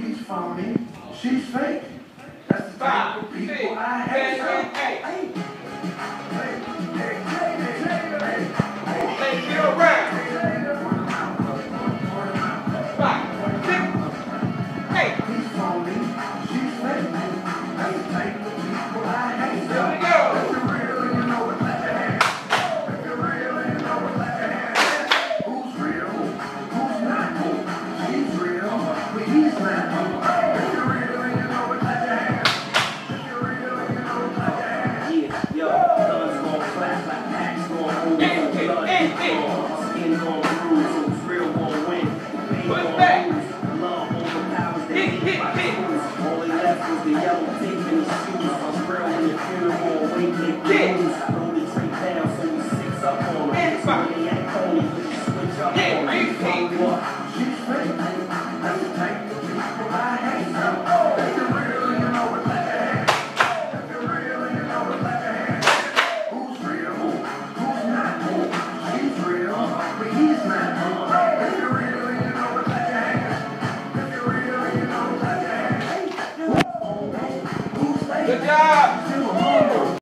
He's phony. She's fake. That's the type of people I hate. Hey, hey, hey. Pick, pick. Only left was the yellow tape and the shoes. I'm growing the funeral, waiting to get. Roll the tree down, so we six up on it. 回家。